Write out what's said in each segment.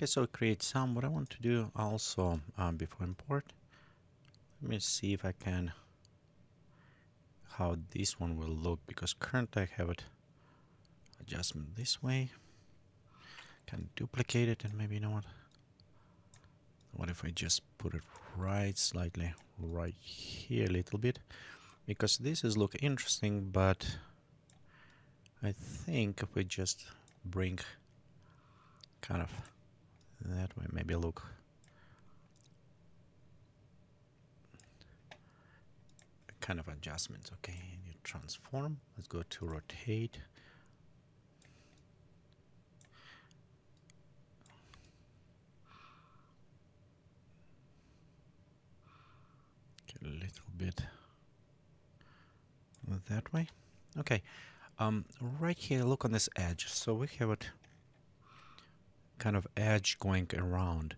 Okay, so create some. What I want to do also um, before import, let me see if I can how this one will look because currently I have it adjustment this way. Can duplicate it and maybe you know what? What if I just put it right slightly right here a little bit because this is look interesting but I think if we just bring kind of that way maybe look kind of adjustments okay? You transform. Let's go to rotate. A little bit that way. Okay um, right here look on this edge. So we have it kind of edge going around.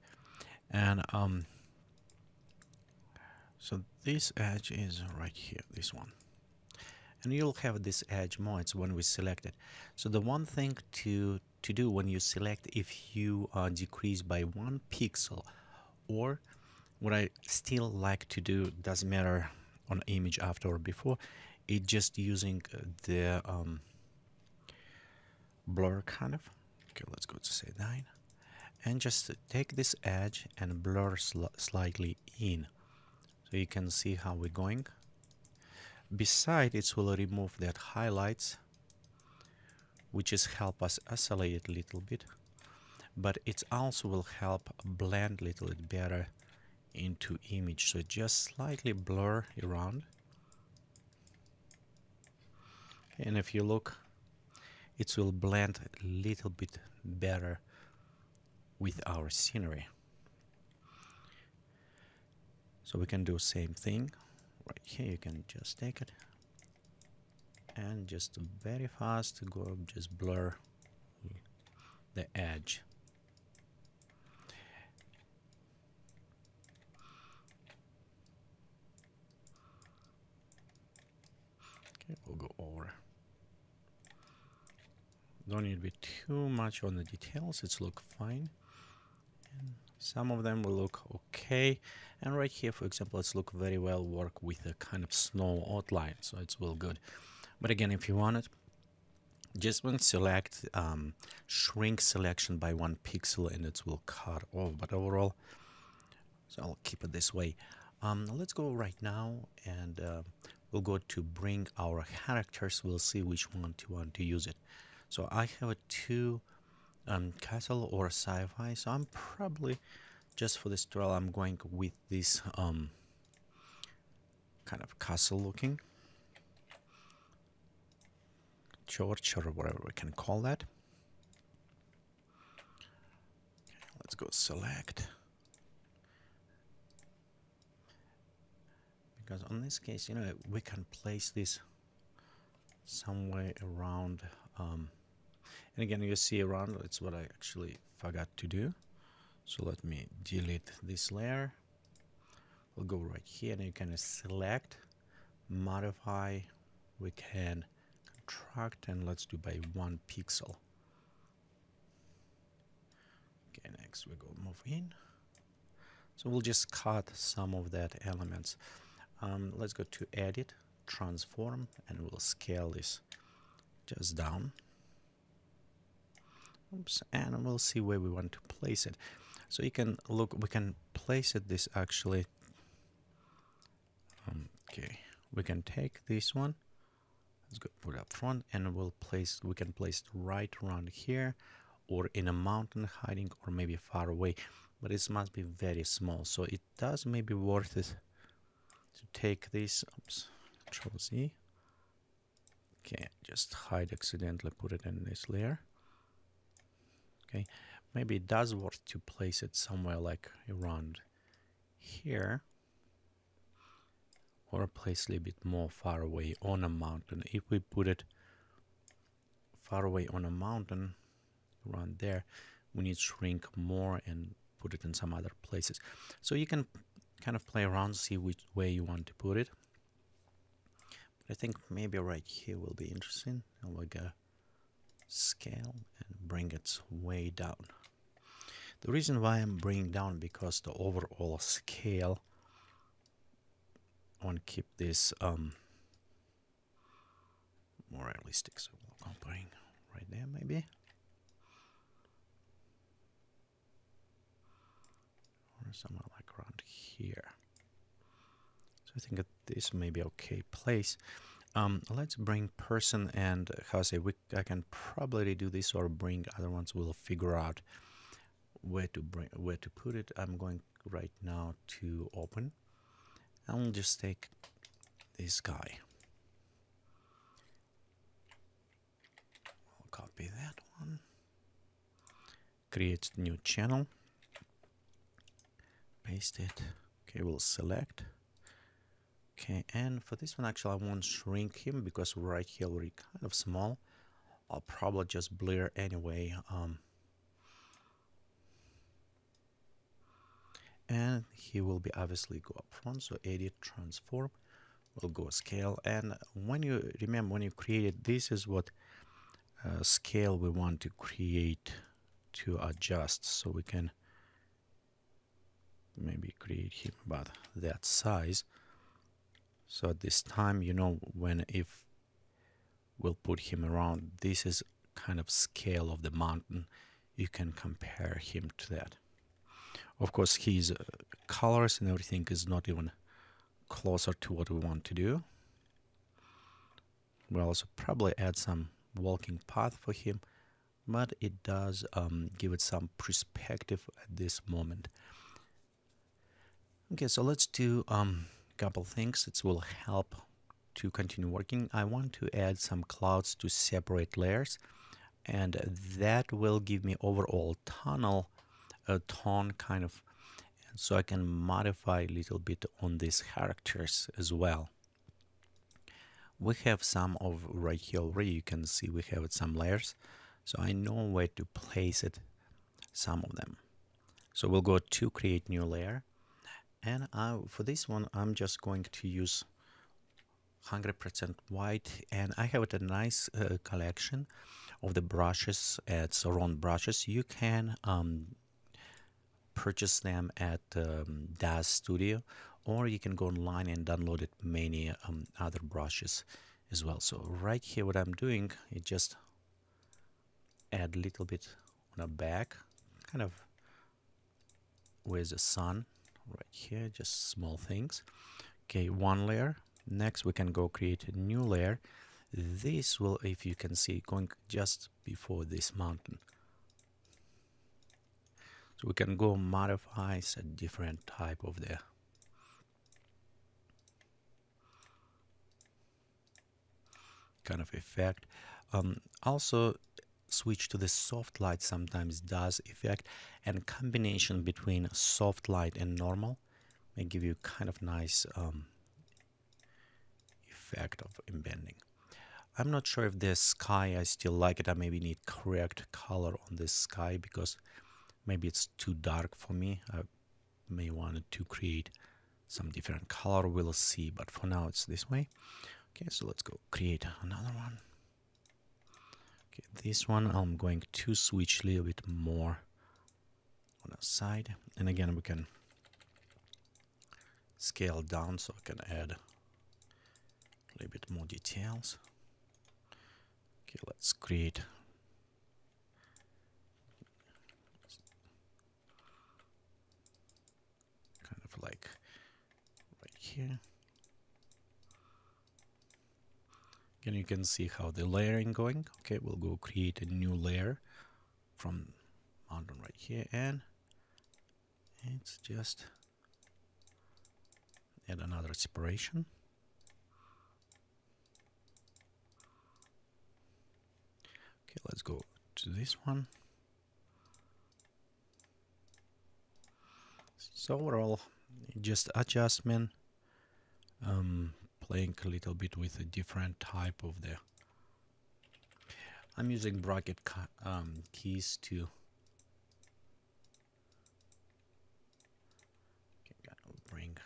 And um, so this edge is right here this one. And you'll have this edge modes when we select it. So the one thing to to do when you select if you uh, decrease by one pixel or what I still like to do doesn't matter on image after or before it just using uh, the um, blur kind of. Okay let's go to say 9 and just take this edge and blur sl slightly in. So you can see how we're going. Beside it will remove that highlights which is help us isolate a little bit but it also will help blend a little bit better into image. So just slightly blur around. And if you look it will blend a little bit better with our scenery. So we can do same thing right here. You can just take it and just very fast go just blur the edge. Okay we'll go over. Don't need to be too much on the details. It's look fine some of them will look okay. And right here for example let's look very well work with a kind of snow outline so it's well good. But again if you want it just when select um, shrink selection by one pixel and it will cut off. But overall so I'll keep it this way. Um, let's go right now and uh, we'll go to bring our characters. We'll see which one to want to use it. So I have a two um, castle or sci-fi so I'm probably just for this tutorial I'm going with this um, kind of castle looking. Church or whatever we can call that. Let's go select. Because on this case you know we can place this somewhere around um, and again you see around it's what I actually forgot to do. So let me delete this layer. We'll go right here and you can select modify. We can contract and let's do by one pixel. Okay next we go move in. So we'll just cut some of that elements. Um, let's go to edit transform and we'll scale this just down Oops, and we'll see where we want to place it. So you can look we can place it this actually um, okay we can take this one let's go put up front and we'll place we can place it right around here or in a mountain hiding or maybe far away but it must be very small. So it does maybe worth it to take this oops control Z. Okay just hide accidentally put it in this layer okay? Maybe it does worth to place it somewhere like around here or place a little bit more far away on a mountain. If we put it far away on a mountain around there we need shrink more and put it in some other places. So you can kind of play around see which way you want to put it. But I think maybe right here will be interesting and we'll go scale and bring it way down. The reason why I'm bringing down because the overall scale I want to keep this um, more realistic so we'll bring right there maybe. Or somewhere like around here. So I think this may be okay place um, let's bring person and say we, I can probably do this or bring other ones. We'll figure out where to bring where to put it. I'm going right now to open. I'll just take this guy. I'll copy that one. Create new channel. Paste it. Okay we'll select okay and for this one actually I won't shrink him because right here we're kind of small. I'll probably just blur anyway um, and he will be obviously go up front so edit transform will go scale. And when you remember when you created this is what uh, scale we want to create to adjust. So we can maybe create him about that size so at this time you know when if we'll put him around this is kind of scale of the mountain. You can compare him to that. Of course his uh, colors and everything is not even closer to what we want to do. We'll also probably add some walking path for him but it does um, give it some perspective at this moment. Okay so let's do um, couple things it will help to continue working. I want to add some clouds to separate layers and that will give me overall tunnel a uh, tone kind of so I can modify a little bit on these characters as well. We have some of right here already. You can see we have some layers so I know where to place it some of them. So we'll go to create new layer and I, for this one I'm just going to use 100% white. And I have a nice uh, collection of the brushes. It's round brushes. You can um, purchase them at um, DAZ Studio or you can go online and download it many um, other brushes as well. So right here what I'm doing is just add a little bit on a back kind of with the sun right here just small things. Okay one layer. Next we can go create a new layer. This will if you can see going just before this mountain. So we can go modify a different type of the kind of effect. Um, also switch to the soft light sometimes does effect and combination between soft light and normal may give you kind of nice um, effect of embedding I'm not sure if this sky I still like it. I maybe need correct color on this sky because maybe it's too dark for me. I may want to create some different color. We'll see but for now it's this way. Okay so let's go create another one okay this one I'm going to switch a little bit more on the side and again we can scale down so I can add a little bit more details okay let's create kind of like right here. Again, you can see how the layering going. Okay, we'll go create a new layer from mountain right here and it's just add another separation. Okay, let's go to this one. So overall, just adjustment um, playing a little bit with a different type of the I'm using bracket um, keys to bring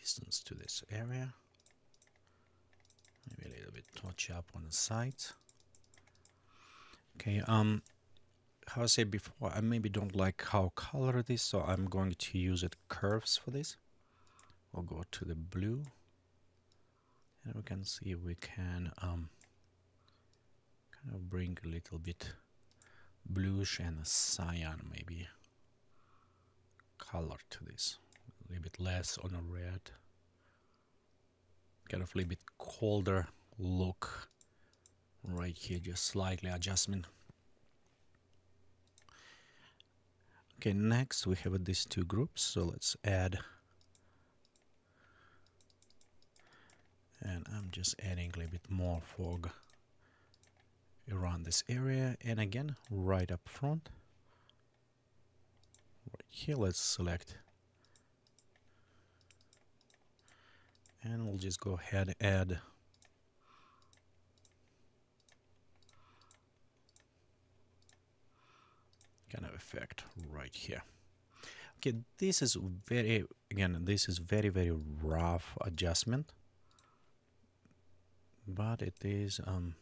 distance to this area. Maybe a little bit touch up on the sides. Okay, um, how I said before, I maybe don't like how color it is, so I'm going to use it curves for this. We'll go to the blue, and we can see we can um, kind of bring a little bit bluish and cyan maybe color to this. A little bit less on a red. Kind of a little bit colder look right here, just slightly adjustment. Okay, next we have these two groups, so let's add and I'm just adding a little bit more fog around this area. And again right up front right here let's select. And we'll just go ahead and add kind of effect right here. Okay this is very again this is very very rough adjustment but it is um,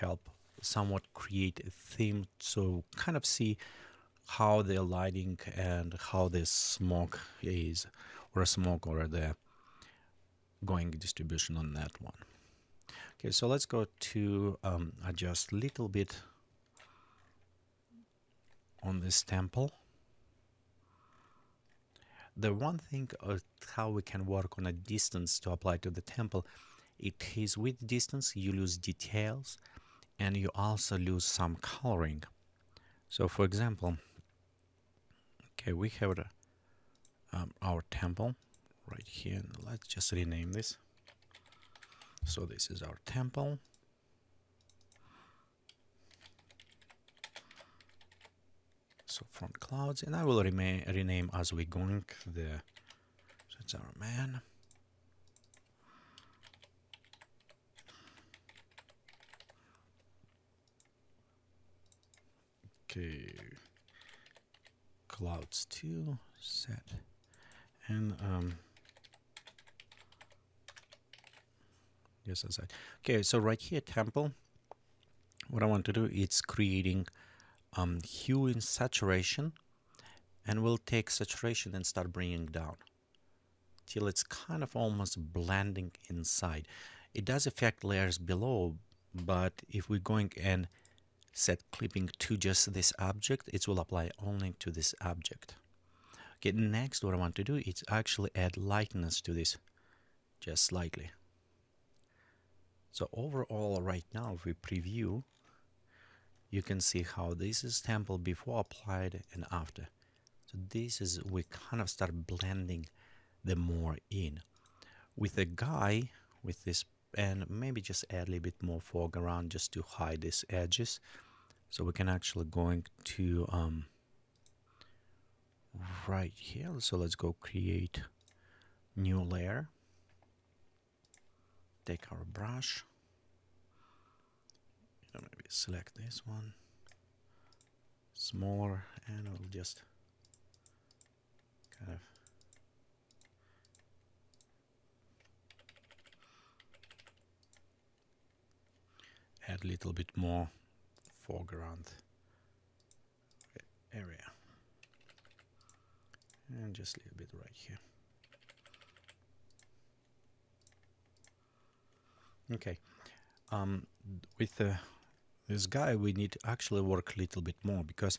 help somewhat create a theme so kind of see how the lighting and how the smoke is or a smoke or the going distribution on that one. Okay so let's go to um, adjust little bit on this temple. The one thing of how we can work on a distance to apply to the temple it is with distance you lose details and you also lose some coloring. So for example okay we have um, our temple right here. Let's just rename this. So this is our temple so front clouds and I will rename as we going the so it's our man. Okay. Clouds 2 set. And um yes I okay so right here temple what I want to do is creating um, hue in saturation and we'll take saturation and start bringing down till it's kind of almost blending inside. It does affect layers below but if we're going and set clipping to just this object it will apply only to this object. Okay next what I want to do is actually add lightness to this just slightly. So overall right now if we preview you can see how this is temple before applied and after. So this is we kind of start blending the more in. With a guy with this and maybe just add a little bit more fog around just to hide these edges. So we can actually going to um, right here. So let's go create new layer. Take our brush maybe select this one. Smaller and we'll just kind of add a little bit more foreground area. And just a little bit right here. Okay um, with the this guy we need to actually work a little bit more because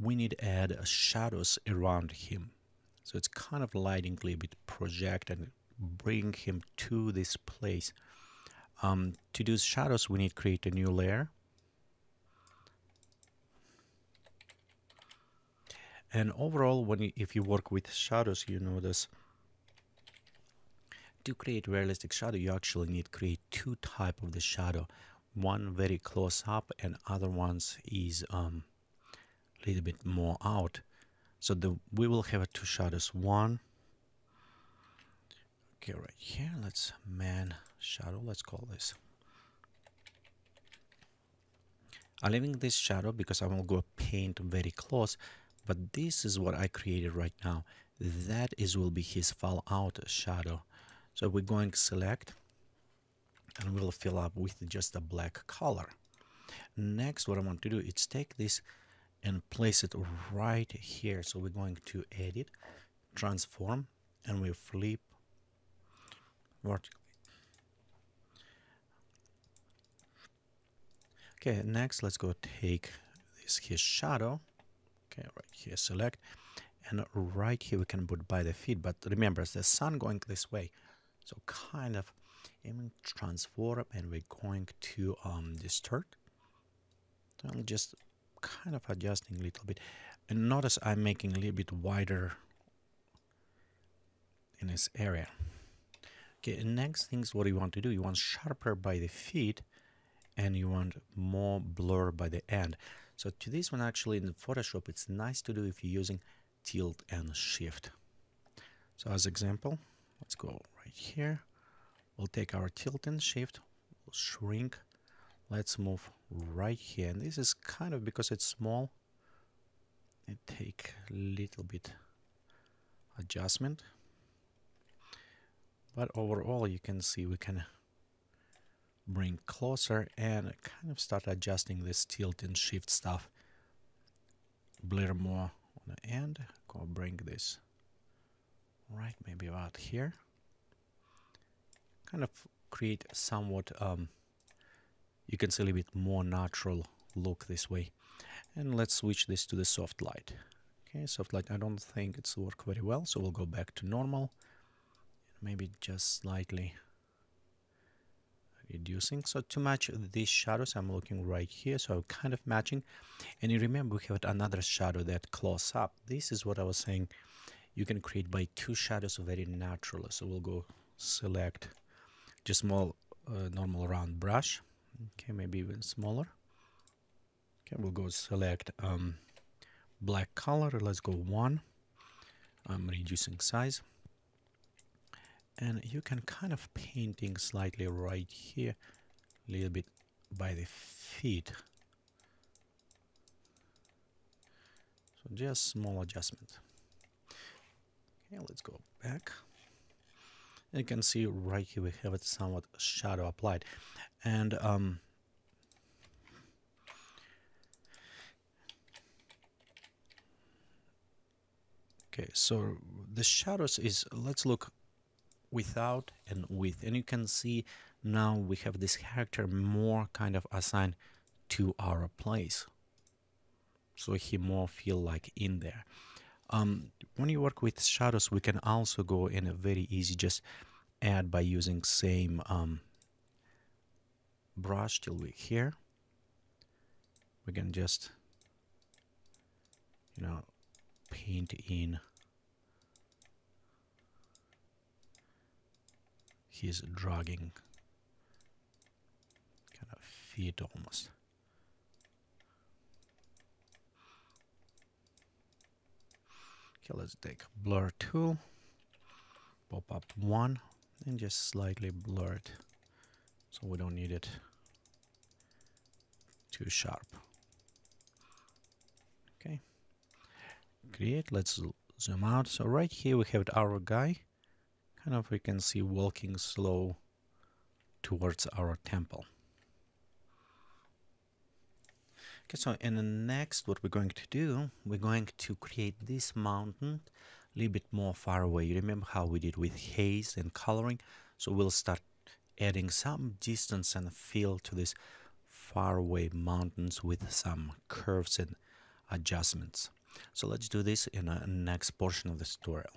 we need to add shadows around him. So it's kind of lighting a little bit project and bring him to this place. Um, to do shadows we need to create a new layer. And overall when you, if you work with shadows you notice to create realistic shadow you actually need to create two type of the shadow. One very close up and other ones is um, a little bit more out. So the we will have two shadows. One okay right here let's man shadow let's call this. I'm leaving this shadow because I will go paint very close but this is what I created right now. That is will be his fall out shadow so we're going to select and we'll fill up with just a black color. Next what I want to do is take this and place it right here. So we're going to edit transform and we flip. Vertically okay next let's go take this his shadow. Okay right here select. And right here we can put by the feet. But remember the sun going this way so kind of aiming transform and we're going to um, distort. I'm just kind of adjusting a little bit. And notice I'm making a little bit wider in this area. Okay next things what you want to do. You want sharper by the feet and you want more blur by the end. So to this one actually in Photoshop it's nice to do if you're using tilt and shift. So as example let's go right here. We'll take our tilt and shift. We'll shrink. Let's move right here. And this is kind of because it's small it take a little bit adjustment. But overall you can see we can bring closer and kind of start adjusting this tilt and shift stuff. Blur more on the end. Go bring this right maybe about here. Kind of create somewhat um, you can see a little bit more natural look this way. And let's switch this to the soft light. Okay soft light I don't think it's work very well so we'll go back to normal. Maybe just slightly reducing. So to match these shadows I'm looking right here so kind of matching. And you remember we have another shadow that close up. This is what I was saying you can create by two shadows very natural. So we'll go select just small uh, normal round brush. Okay maybe even smaller. Okay we'll go select um, black color. Let's go one. I'm reducing size. And you can kind of painting slightly right here a little bit by the feet. So just small adjustment okay let's go back. You can see right here we have it somewhat shadow applied. And um, okay so the shadows is let's look without and with. And you can see now we have this character more kind of assigned to our place. So he more feel like in there um, when you work with shadows we can also go in a very easy just add by using same um, brush till we here we can just you know paint in his dragging kind of feet almost. Okay, let's take blur tool, pop up one, and just slightly blur it so we don't need it too sharp. Okay, create, let's zoom out. So right here we have our guy kind of we can see walking slow towards our temple. Okay, so in the next what we're going to do, we're going to create this mountain a little bit more far away. You remember how we did with haze and coloring? So we'll start adding some distance and feel to this far away mountains with some curves and adjustments. So let's do this in the next portion of the tutorial.